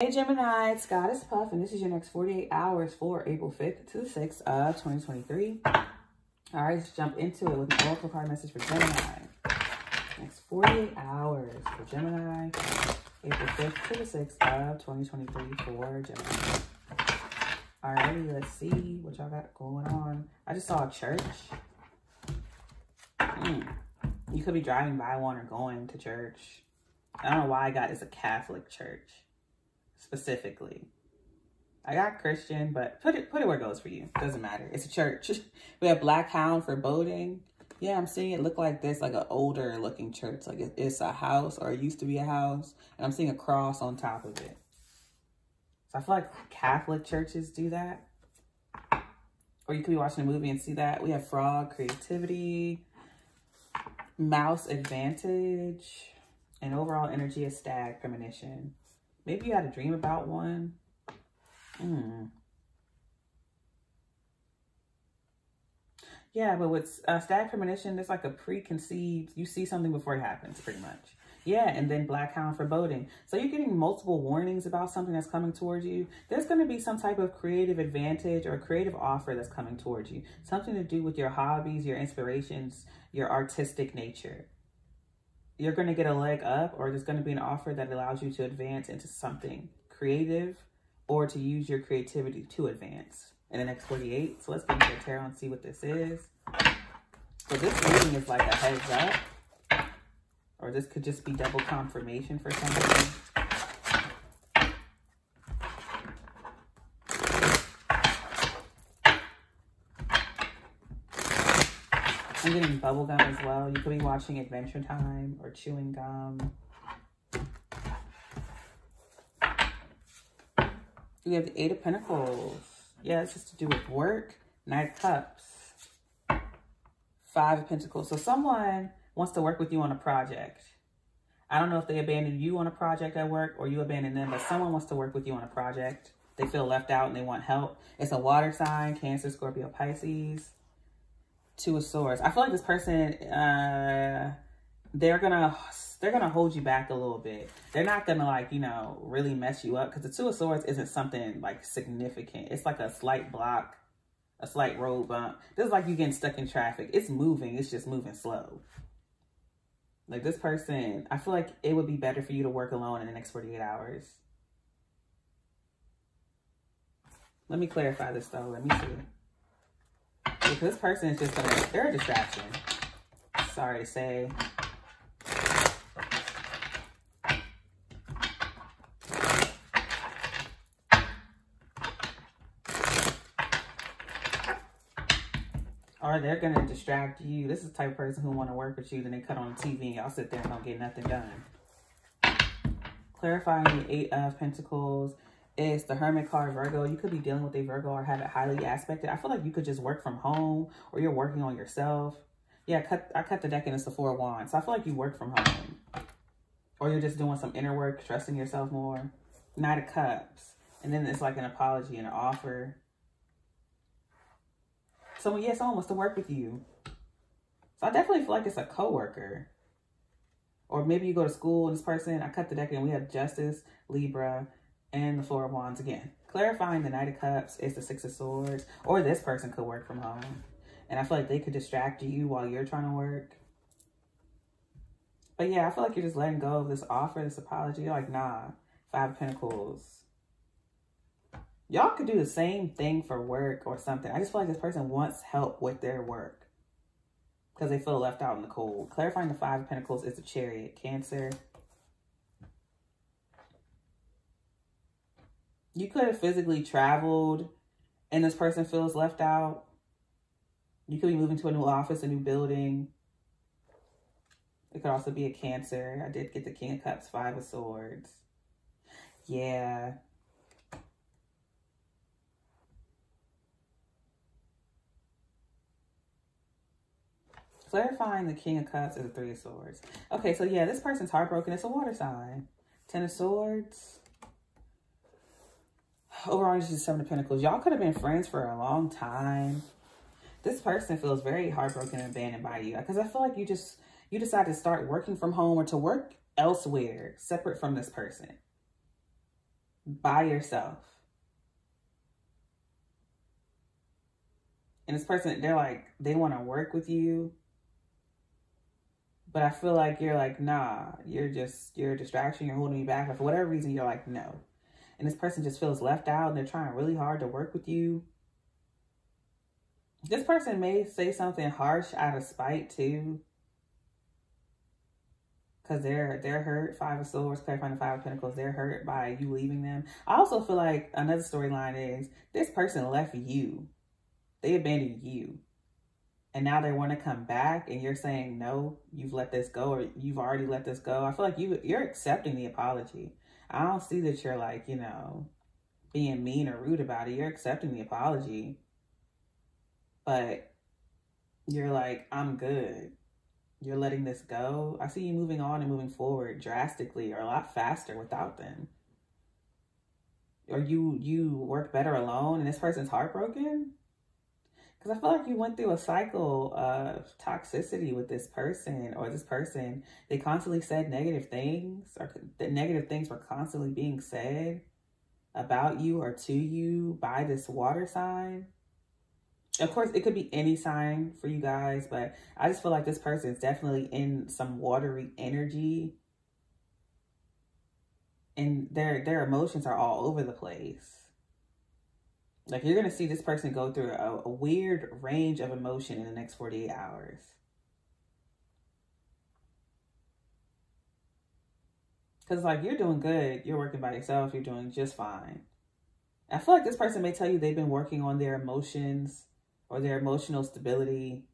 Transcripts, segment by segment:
Hey Gemini, it's Goddess Puff, and this is your next 48 hours for April 5th to the 6th of 2023. All right, let's jump into it with an oracle card message for Gemini. Next 48 hours for Gemini, April 5th to the 6th of 2023 for Gemini. Alrighty, let's see what y'all got going on. I just saw a church. Mm. You could be driving by one or going to church. I don't know why I got it's a Catholic church specifically. I got Christian, but put it put it where it goes for you. Doesn't matter. It's a church. we have Black Hound foreboding. Yeah, I'm seeing it look like this, like an older looking church. Like it's a house or it used to be a house. And I'm seeing a cross on top of it. So I feel like Catholic churches do that. Or you could be watching a movie and see that. We have frog, creativity, mouse advantage, and overall energy of stag premonition. Maybe you had a dream about one. Hmm. Yeah, but with uh, stag premonition, there's like a preconceived, you see something before it happens, pretty much. Yeah, and then Black Hound foreboding. So you're getting multiple warnings about something that's coming towards you. There's going to be some type of creative advantage or creative offer that's coming towards you. Something to do with your hobbies, your inspirations, your artistic nature you're going to get a leg up or there's going to be an offer that allows you to advance into something creative or to use your creativity to advance in the next 48. So let's get into the tarot and see what this is. So this reading is like a heads up or this could just be double confirmation for somebody. I'm getting bubble gum as well. You could be watching Adventure Time or chewing gum. We have the Eight of Pentacles. Yeah, it's just to do with work. Nine of Cups. Five of Pentacles. So someone wants to work with you on a project. I don't know if they abandoned you on a project at work or you abandoned them, but someone wants to work with you on a project. They feel left out and they want help. It's a water sign, Cancer, Scorpio, Pisces. Two of Swords. I feel like this person, uh, they're gonna they're gonna hold you back a little bit. They're not gonna like you know really mess you up because the Two of Swords isn't something like significant. It's like a slight block, a slight road bump. This is like you getting stuck in traffic. It's moving. It's just moving slow. Like this person, I feel like it would be better for you to work alone in the next 48 hours. Let me clarify this though. Let me see. If this person is just gonna, they're a distraction. Sorry to say. Or they're gonna distract you. This is the type of person who wanna work with you, then they cut on the TV and y'all sit there and don't get nothing done. Clarifying the Eight of Pentacles is the Hermit card Virgo. You could be dealing with a Virgo or have it highly aspected. I feel like you could just work from home or you're working on yourself. Yeah, I cut, I cut the deck and it's the Four of Wands. So I feel like you work from home. Or you're just doing some inner work, trusting yourself more. Knight of Cups. And then it's like an apology and an offer. Someone, yeah, someone wants to work with you. So I definitely feel like it's a coworker. Or maybe you go to school and this person, I cut the deck and we have Justice, Libra, and the Four of Wands again. Clarifying the Knight of Cups is the Six of Swords, or this person could work from home. And I feel like they could distract you while you're trying to work. But yeah, I feel like you're just letting go of this offer, this apology. You're like, nah, Five of Pentacles. Y'all could do the same thing for work or something. I just feel like this person wants help with their work because they feel left out in the cold. Clarifying the Five of Pentacles is the Chariot, Cancer. You could have physically traveled and this person feels left out. You could be moving to a new office, a new building. It could also be a cancer. I did get the King of Cups, Five of Swords. Yeah. Clarifying the King of Cups is the Three of Swords. Okay, so yeah, this person's heartbroken. It's a water sign. Ten of Swords overall, it's just Seven of Pentacles. Y'all could have been friends for a long time. This person feels very heartbroken and abandoned by you. Because I feel like you just, you decided to start working from home or to work elsewhere, separate from this person. by yourself. And this person, they're like, they want to work with you. But I feel like you're like, nah, you're just, you're a distraction. You're holding me back. Or for whatever reason, you're like, no. And this person just feels left out and they're trying really hard to work with you. This person may say something harsh out of spite too because they're they're hurt. Five of Swords, clarifying the Five of Pentacles, they're hurt by you leaving them. I also feel like another storyline is this person left you. They abandoned you. And now they want to come back and you're saying, no, you've let this go or you've already let this go. I feel like you, you're accepting the apology. I don't see that you're like, you know, being mean or rude about it. You're accepting the apology. But you're like, I'm good you're letting this go. I see you moving on and moving forward drastically or a lot faster without them. Or you you work better alone and this person's heartbroken. Because I feel like you went through a cycle of toxicity with this person or this person. They constantly said negative things or the negative things were constantly being said about you or to you by this water sign of course, it could be any sign for you guys, but I just feel like this person is definitely in some watery energy. And their their emotions are all over the place. Like you're going to see this person go through a, a weird range of emotion in the next 48 hours. Because like you're doing good. You're working by yourself. You're doing just fine. I feel like this person may tell you they've been working on their emotions or their emotional stability,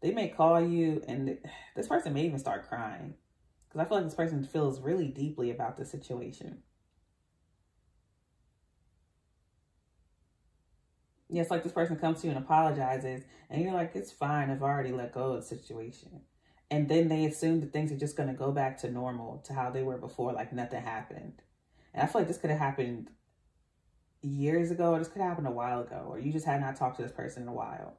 they may call you and this person may even start crying. Because I feel like this person feels really deeply about the situation. Yeah, it's like this person comes to you and apologizes, and you're like, it's fine, I've already let go of the situation. And then they assume that things are just going to go back to normal, to how they were before, like nothing happened. And I feel like this could have happened years ago, or this could happen a while ago, or you just had not talked to this person in a while.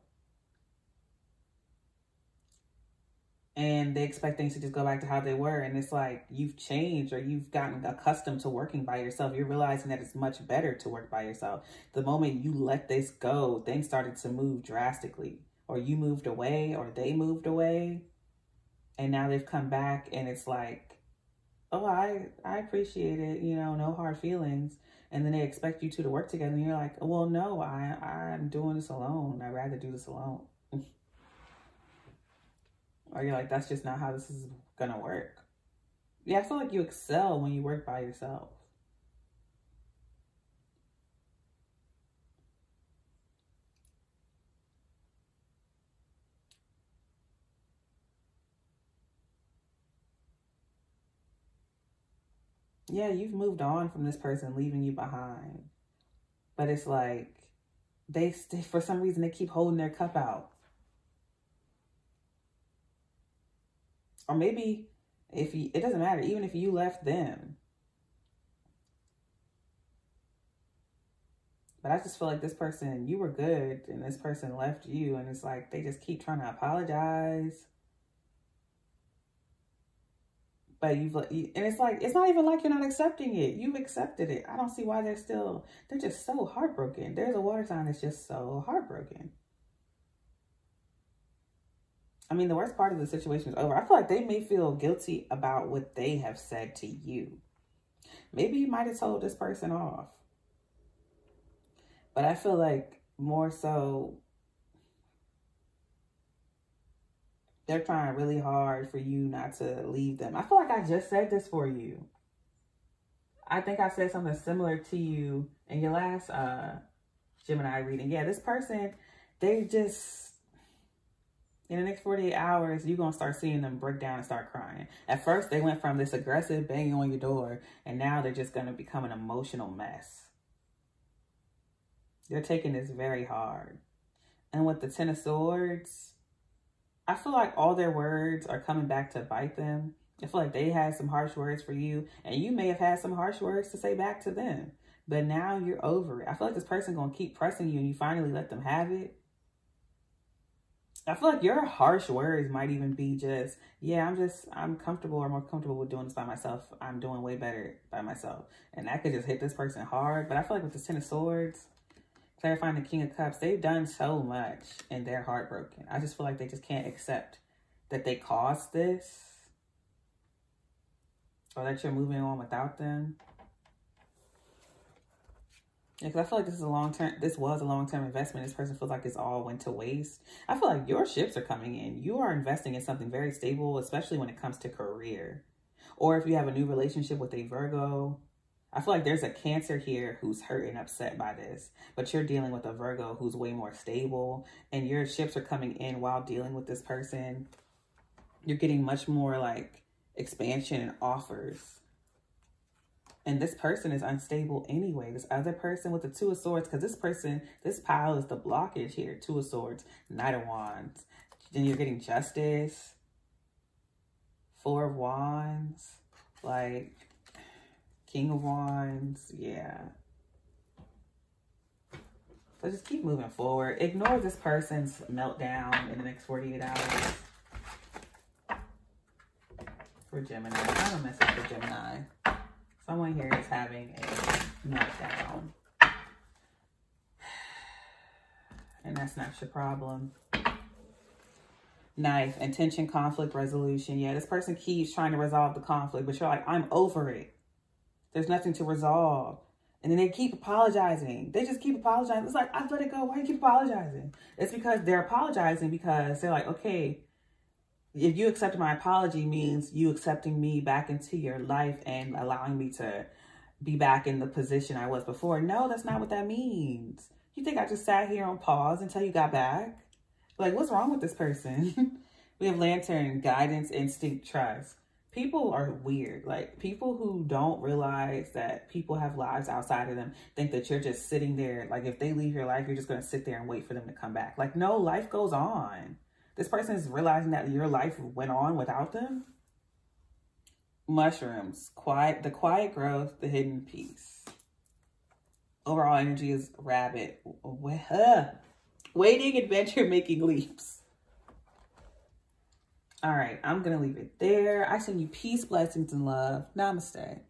And they expect things to just go back to how they were. And it's like you've changed or you've gotten accustomed to working by yourself. You're realizing that it's much better to work by yourself. The moment you let this go, things started to move drastically. Or you moved away or they moved away. And now they've come back and it's like, oh, I, I appreciate it. You know, no hard feelings and then they expect you two to work together and you're like well no i i'm doing this alone i'd rather do this alone or you're like that's just not how this is gonna work yeah i feel like you excel when you work by yourself yeah, you've moved on from this person leaving you behind. But it's like they, they for some reason they keep holding their cup out. Or maybe if you, it doesn't matter, even if you left them. But I just feel like this person, you were good and this person left you and it's like they just keep trying to apologize. But you've and it's like it's not even like you're not accepting it. You've accepted it. I don't see why they're still they're just so heartbroken. There's a water sign that's just so heartbroken i mean the worst part of the situation is over i feel like they may feel guilty about what they have said to you maybe you might have told this person off but i feel like more so they're trying really hard for you not to leave them. I feel like I just said this for you. I think I said something similar to you in your last uh, Gemini reading. Yeah, this person, they just, in the next 48 hours, you're going to start seeing them break down and start crying. At first, they went from this aggressive banging on your door, and now they're just going to become an emotional mess. They're taking this very hard. And with the Ten of Swords, I feel like all their words are coming back to bite them. I feel like they had some harsh words for you and you may have had some harsh words to say back to them. But now you're over it. I feel like this person going to keep pressing you and you finally let them have it. I feel like your harsh words might even be just, yeah, I'm just, I'm comfortable or more comfortable with doing this by myself. I'm doing way better by myself. And that could just hit this person hard. But I feel like with the Ten of Swords, clarifying the King of Cups, they've done so much and they're heartbroken. I just feel like they just can't accept that they caused this or that you're moving on without them. Yeah, because I feel like this is a long term. This was a long term investment. This person feels like it's all went to waste. I feel like your ships are coming in. You are investing in something very stable, especially when it comes to career, or if you have a new relationship with a Virgo. I feel like there's a Cancer here who's hurt and upset by this, but you're dealing with a Virgo who's way more stable, and your ships are coming in while dealing with this person. You're getting much more like expansion and offers and this person is unstable anyway. This other person with the Two of Swords, because this person, this pile is the blockage here. Two of Swords, Knight of Wands. Then you're getting Justice, Four of Wands, like King of Wands. Yeah. So just keep moving forward. Ignore this person's meltdown in the next 48 hours. For Gemini. I don't mess up for Gemini. Someone here is having a meltdown. And that's not your problem. Knife, intention, conflict, resolution. Yeah, this person keeps trying to resolve the conflict, but you're like, I'm over it. There's nothing to resolve. And then they keep apologizing. They just keep apologizing. It's like, I've let it go. Why do you keep apologizing? It's because they're apologizing because they're like, okay, if you accept my apology means you accepting me back into your life and allowing me to be back in the position I was before. No, that's not what that means. You think I just sat here on pause until you got back? Like, what's wrong with this person? we have lantern, guidance, instinct, trust. People are weird. Like, people who don't realize that people have lives outside of them think that you're just sitting there. Like, if they leave your life, you're just going to sit there and wait for them to come back. Like, no, life goes on. This person is realizing that your life went on without them. Mushrooms, quiet, the quiet growth, the hidden peace. Overall energy is rabbit. Waiting, adventure, making leaps. All right, I'm going to leave it there. I send you peace, blessings, and love. Namaste.